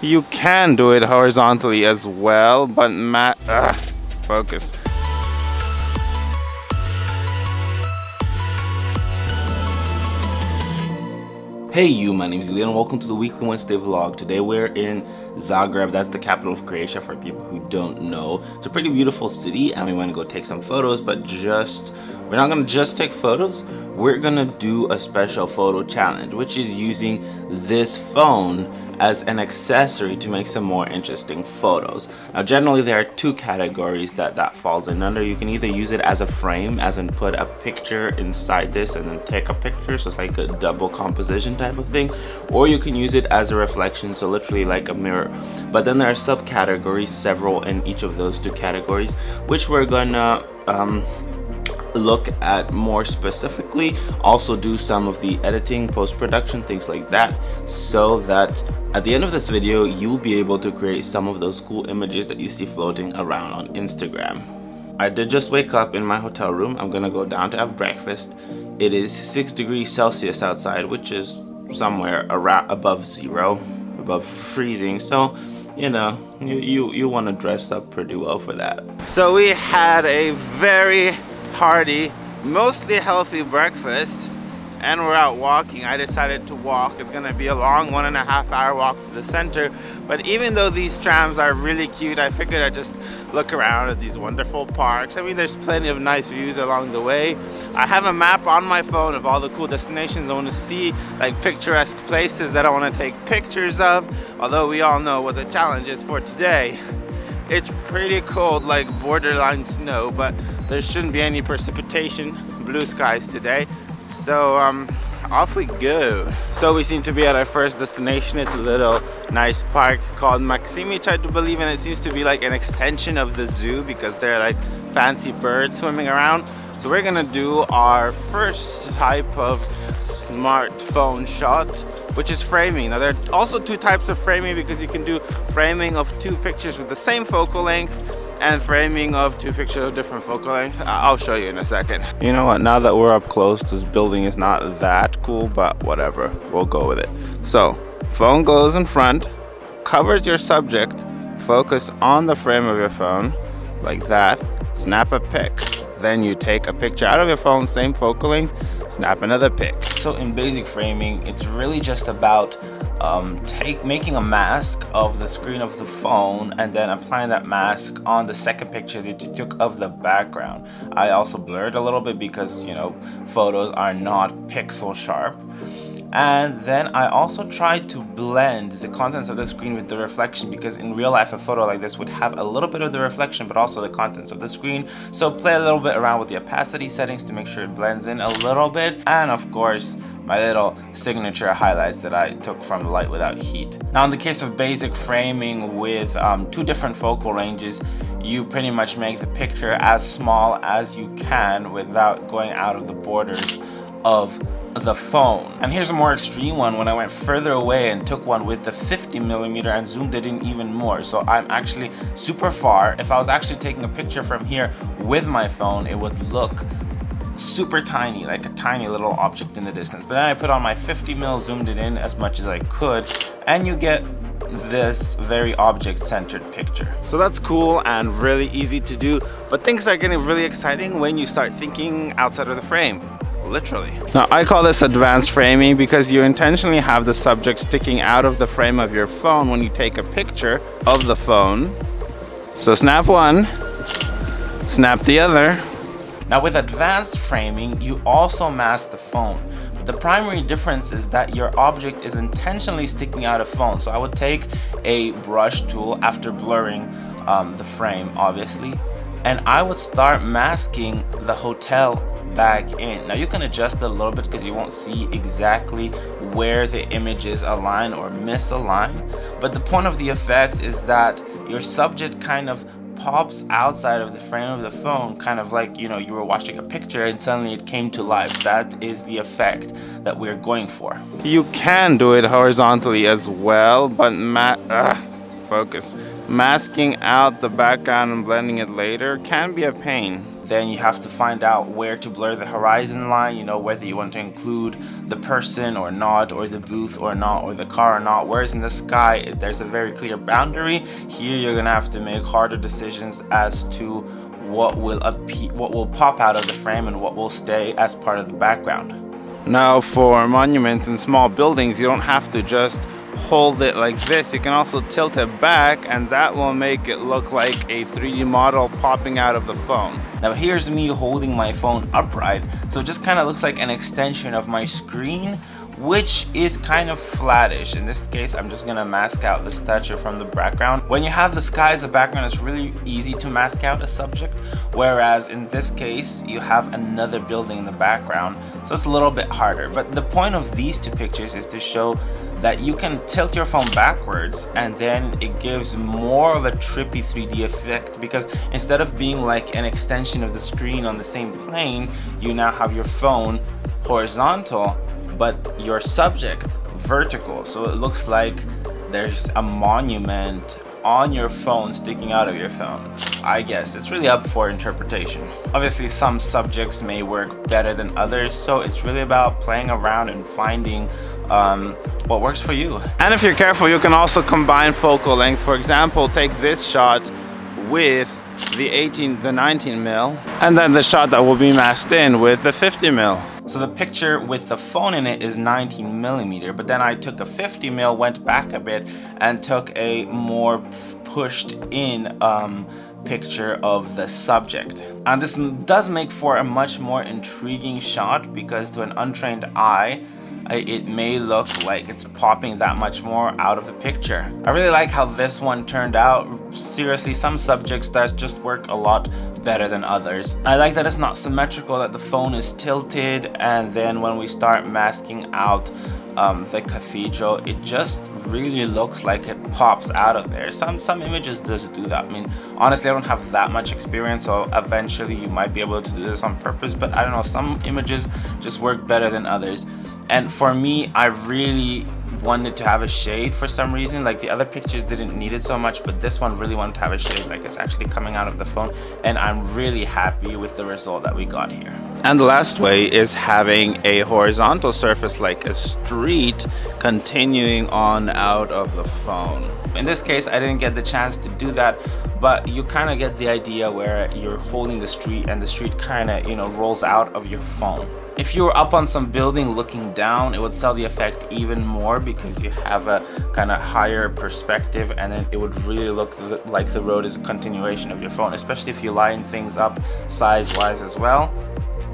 You can do it horizontally as well, but Matt, focus. Hey you, my name is Elian and welcome to the weekly Wednesday vlog. Today we're in Zagreb, that's the capital of Croatia for people who don't know. It's a pretty beautiful city and we want to go take some photos, but just, we're not going to just take photos, we're going to do a special photo challenge, which is using this phone as an accessory to make some more interesting photos. Now generally there are two categories that that falls in under. You can either use it as a frame, as in put a picture inside this and then take a picture, so it's like a double composition type of thing, or you can use it as a reflection, so literally like a mirror. But then there are subcategories, several in each of those two categories, which we're gonna um, look at more specifically also do some of the editing post-production things like that so that at the end of this video you'll be able to create some of those cool images that you see floating around on Instagram. I did just wake up in my hotel room. I'm gonna go down to have breakfast. It is 6 degrees Celsius outside which is somewhere around above zero above freezing. So you know you you, you want to dress up pretty well for that. So we had a very hearty, mostly healthy breakfast and we're out walking. I decided to walk. It's gonna be a long one and a half hour walk to the center. But even though these trams are really cute, I figured I'd just look around at these wonderful parks. I mean, there's plenty of nice views along the way. I have a map on my phone of all the cool destinations I wanna see, like picturesque places that I wanna take pictures of. Although we all know what the challenge is for today. It's pretty cold, like borderline snow, but there shouldn't be any precipitation, blue skies today. So um, off we go. So we seem to be at our first destination. It's a little nice park called Maksimir, I do believe, and it seems to be like an extension of the zoo because there are like fancy birds swimming around. So we're gonna do our first type of smartphone shot which is framing. Now there are also two types of framing because you can do framing of two pictures with the same focal length and framing of two pictures of different focal length. I'll show you in a second. You know what, now that we're up close, this building is not that cool, but whatever, we'll go with it. So, phone goes in front, covers your subject, focus on the frame of your phone, like that, snap a pic. Then you take a picture out of your phone, same focal length, snap another pic. So in basic framing, it's really just about um, take making a mask of the screen of the phone and then applying that mask on the second picture that you took of the background. I also blurred a little bit because you know photos are not pixel sharp. And then I also tried to blend the contents of the screen with the reflection because in real life a photo like this would have a little bit of the reflection but also the contents of the screen. So play a little bit around with the opacity settings to make sure it blends in a little bit. And of course my little signature highlights that I took from Light Without Heat. Now in the case of basic framing with um, two different focal ranges you pretty much make the picture as small as you can without going out of the borders of the phone. And here's a more extreme one when I went further away and took one with the 50 millimeter and zoomed it in even more. So I'm actually super far. If I was actually taking a picture from here with my phone, it would look super tiny, like a tiny little object in the distance. But then I put on my 50 mil, zoomed it in as much as I could, and you get this very object-centered picture. So that's cool and really easy to do, but things are getting really exciting when you start thinking outside of the frame literally. Now I call this advanced framing because you intentionally have the subject sticking out of the frame of your phone when you take a picture of the phone. So snap one, snap the other. Now with advanced framing, you also mask the phone. The primary difference is that your object is intentionally sticking out of phone. So I would take a brush tool after blurring um, the frame, obviously, and I would start masking the hotel back in. Now you can adjust a little bit because you won't see exactly where the images align or misalign. But the point of the effect is that your subject kind of pops outside of the frame of the phone kind of like you know you were watching a picture and suddenly it came to life. That is the effect that we're going for. You can do it horizontally as well but ma ugh, focus. Masking out the background and blending it later can be a pain then you have to find out where to blur the horizon line, you know, whether you want to include the person or not, or the booth or not, or the car or not. Whereas in the sky, there's a very clear boundary. Here, you're gonna have to make harder decisions as to what will what will pop out of the frame and what will stay as part of the background. Now for monuments and small buildings, you don't have to just hold it like this. You can also tilt it back and that will make it look like a 3d model popping out of the phone. Now here's me holding my phone upright. So it just kind of looks like an extension of my screen which is kind of flattish. In this case, I'm just gonna mask out the statue from the background. When you have the sky as a background, it's really easy to mask out a subject, whereas in this case, you have another building in the background, so it's a little bit harder. But the point of these two pictures is to show that you can tilt your phone backwards and then it gives more of a trippy 3D effect because instead of being like an extension of the screen on the same plane, you now have your phone horizontal but your subject vertical. So it looks like there's a monument on your phone sticking out of your phone. I guess it's really up for interpretation. Obviously some subjects may work better than others so it's really about playing around and finding um, what works for you. And if you're careful you can also combine focal length. For example take this shot with the 18, the 19 mil and then the shot that will be masked in with the 50 mil. So the picture with the phone in it is 19 millimeter, but then I took a 50 mil, went back a bit, and took a more pushed in um, picture of the subject. And this does make for a much more intriguing shot because to an untrained eye, it may look like it's popping that much more out of the picture. I really like how this one turned out. Seriously, some subjects that just work a lot better than others. I like that it's not symmetrical, that the phone is tilted, and then when we start masking out um, the cathedral, it just really looks like it pops out of there. Some some images does do that. I mean, honestly, I don't have that much experience, so eventually you might be able to do this on purpose, but I don't know, some images just work better than others. And for me, I really wanted to have a shade for some reason. Like the other pictures didn't need it so much, but this one really wanted to have a shade like it's actually coming out of the phone. And I'm really happy with the result that we got here. And the last way is having a horizontal surface like a street continuing on out of the phone. In this case, I didn't get the chance to do that, but you kind of get the idea where you're holding the street and the street kind of, you know, rolls out of your phone. If you were up on some building looking down, it would sell the effect even more because you have a kind of higher perspective and then it would really look like the road is a continuation of your phone, especially if you line things up size-wise as well.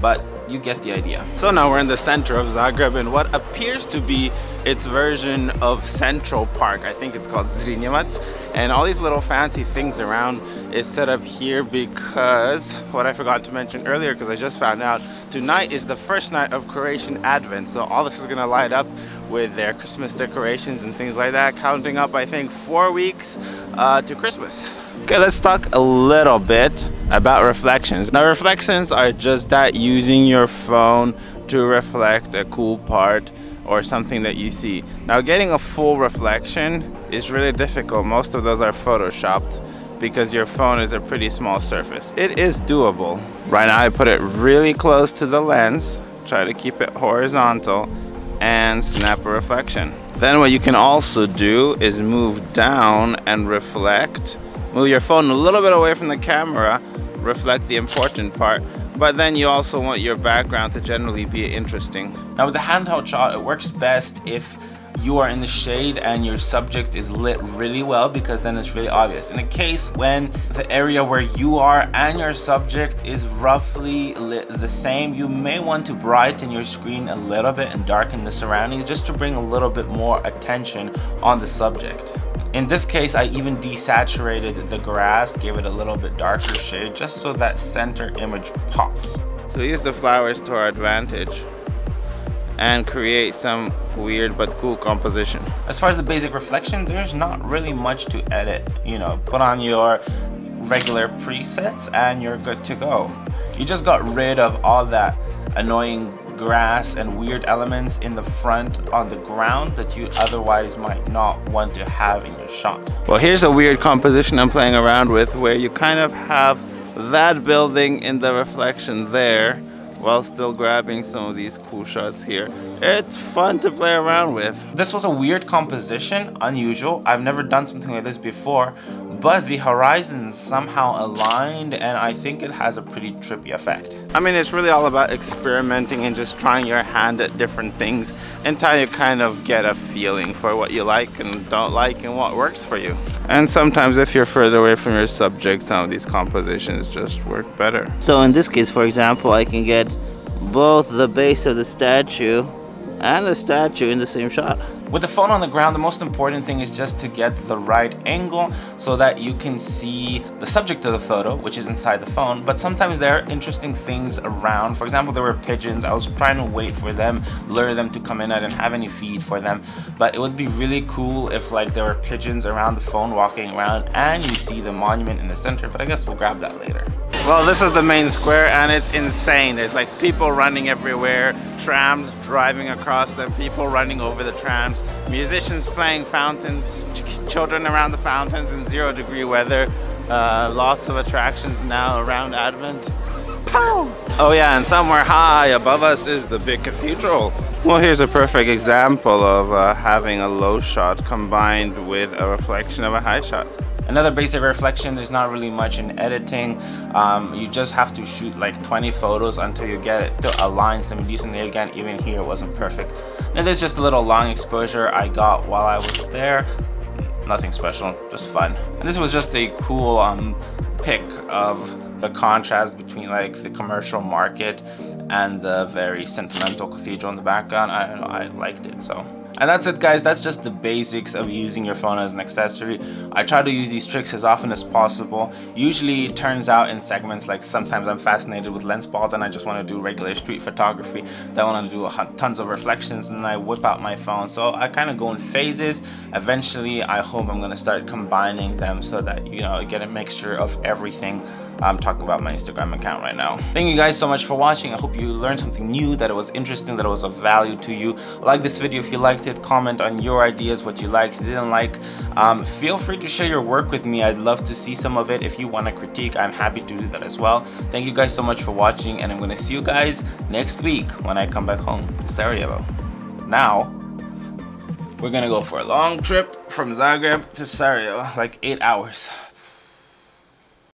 But you get the idea. So now we're in the center of Zagreb in what appears to be its version of Central Park. I think it's called Zrinjevac. And all these little fancy things around is set up here because what I forgot to mention earlier because I just found out tonight is the first night of Croatian Advent. So all this is gonna light up with their Christmas decorations and things like that, counting up I think four weeks uh, to Christmas. Okay, let's talk a little bit about reflections. Now reflections are just that using your phone to reflect a cool part or something that you see. Now getting a full reflection is really difficult. Most of those are photoshopped because your phone is a pretty small surface. It is doable. Right now I put it really close to the lens, try to keep it horizontal and snap a reflection. Then what you can also do is move down and reflect. Move your phone a little bit away from the camera, reflect the important part, but then you also want your background to generally be interesting. Now with the handheld shot, it works best if you are in the shade and your subject is lit really well because then it's really obvious. In a case when the area where you are and your subject is roughly lit the same, you may want to brighten your screen a little bit and darken the surroundings just to bring a little bit more attention on the subject. In this case, I even desaturated the grass, gave it a little bit darker shade just so that center image pops. So use the flowers to our advantage and create some weird but cool composition. As far as the basic reflection, there's not really much to edit. You know, put on your regular presets and you're good to go. You just got rid of all that annoying grass and weird elements in the front on the ground that you otherwise might not want to have in your shot. Well, here's a weird composition I'm playing around with where you kind of have that building in the reflection there while still grabbing some of these cool shots here. It's fun to play around with. This was a weird composition, unusual. I've never done something like this before, but the horizons somehow aligned and I think it has a pretty trippy effect. I mean, it's really all about experimenting and just trying your hand at different things until you kind of get a feeling for what you like and don't like and what works for you. And sometimes if you're further away from your subject, some of these compositions just work better. So in this case, for example, I can get both the base of the statue and the statue in the same shot. With the phone on the ground, the most important thing is just to get the right angle so that you can see the subject of the photo, which is inside the phone. But sometimes there are interesting things around. For example, there were pigeons. I was trying to wait for them, lure them to come in. I didn't have any feed for them. But it would be really cool if like there were pigeons around the phone walking around and you see the monument in the center. But I guess we'll grab that later. Well, this is the main square and it's insane. There's like people running everywhere, trams driving across them, people running over the trams, musicians playing fountains, ch children around the fountains in zero degree weather, uh, lots of attractions now around Advent. Pow! Oh yeah, and somewhere high above us is the big cathedral. Well, here's a perfect example of uh, having a low shot combined with a reflection of a high shot. Another basic reflection, there's not really much in editing. Um, you just have to shoot like 20 photos until you get it to align semi decently. Again, even here it wasn't perfect. And there's just a little long exposure I got while I was there. Nothing special, just fun. And this was just a cool um, pick of the contrast between like the commercial market and the very sentimental cathedral in the background. I, I liked it, so and that's it guys, that's just the basics of using your phone as an accessory. I try to use these tricks as often as possible. Usually it turns out in segments like sometimes I'm fascinated with lens ball, then I just want to do regular street photography. Then I want to do tons of reflections and then I whip out my phone. So I kind of go in phases. Eventually I hope I'm going to start combining them so that you know get a mixture of everything I'm talking about my Instagram account right now. Thank you guys so much for watching. I hope you learned something new, that it was interesting, that it was of value to you. Like this video if you liked it. Comment on your ideas, what you liked, didn't like. Um, feel free to share your work with me. I'd love to see some of it. If you want to critique, I'm happy to do that as well. Thank you guys so much for watching and I'm going to see you guys next week when I come back home to Sarajevo. Now, we're gonna go for a long trip from Zagreb to Sarajevo, like eight hours.